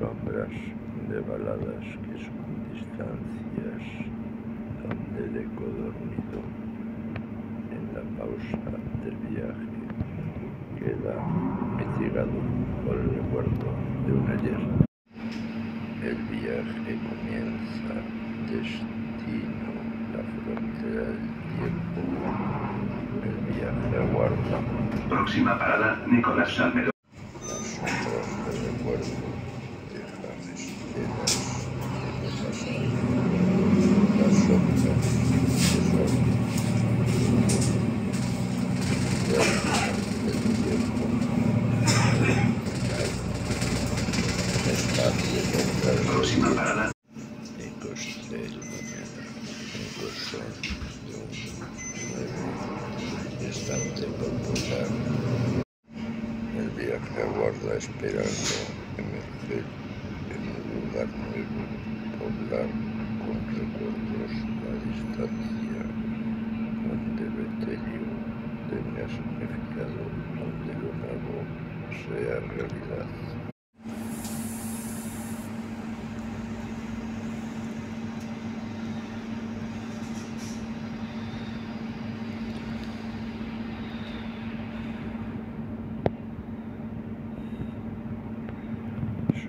sombras de baladas que son distancias donde el eco dormido en la pausa del viaje queda mitigado por el recuerdo de un ayer. El viaje comienza, destino, la frontera del tiempo. El viaje aguarda. Próxima parada, Nicolás Salmerón. Las sombras del recuerdo dejan estelas en el pasado. Las sombras que son del tiempo. Espacio central. Próxima parada, Ecos de la mañana, ecos son de instante por posar. El viaje aguarda esperando emerger en un lugar nuevo, poblar con recuerdos la distancia, donde lo etéreo tenga significado, donde lo nuevo sea realidad.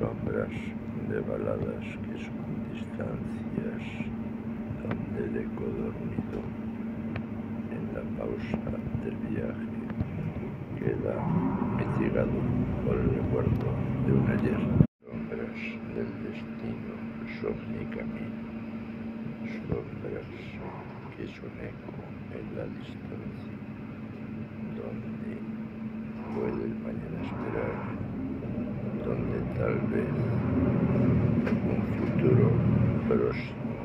Sombras de baladas que son distancias donde el eco dormido en la pausa del viaje queda mitigado por el recuerdo de un ayer. Sombras del destino son mi camino, sombras que son eco en la distancia, donde puede el mañana esperar donde tal vez un futuro próximo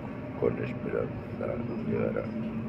con esperanza llegará.